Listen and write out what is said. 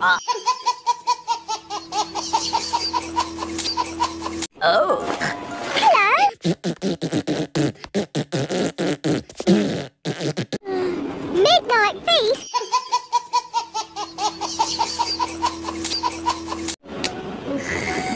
oh. Hello? Midnight feast?